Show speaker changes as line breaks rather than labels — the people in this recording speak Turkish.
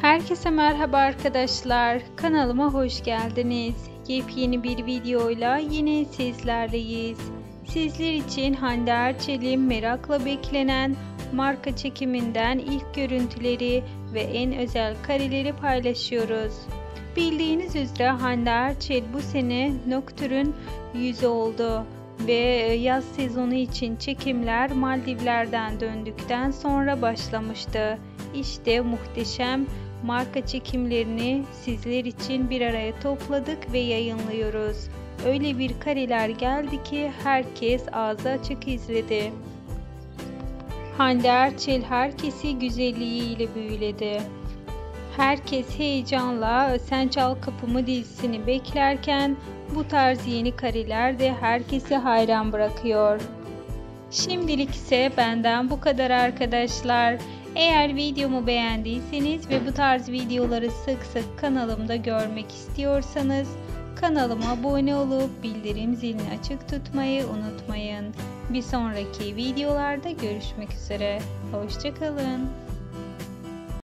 Herkese merhaba arkadaşlar. Kanalıma hoş geldiniz. Yepyeni bir videoyla yine sizlerleyiz. Sizler için Hande Erçel'in merakla beklenen marka çekiminden ilk görüntüleri ve en özel kareleri paylaşıyoruz. Bildiğiniz üzere Hande Erçel bu sene Nocturne yüzü oldu ve yaz sezonu için çekimler Maldivler'den döndükten sonra başlamıştı. İşte muhteşem marka çekimlerini sizler için bir araya topladık ve yayınlıyoruz. Öyle bir kareler geldi ki herkes ağzı açık izledi. Hande Erçel herkesi güzelliğiyle büyüledi. Herkes heyecanla Sen Çal Kapımı dizisini beklerken bu tarz yeni kareler de herkesi hayran bırakıyor. Şimdilik ise benden bu kadar arkadaşlar. Eğer videomu beğendiyseniz ve bu tarz videoları sık sık kanalımda görmek istiyorsanız kanalıma abone olup bildirim zilini açık tutmayı unutmayın. Bir sonraki videolarda görüşmek üzere. Hoşçakalın.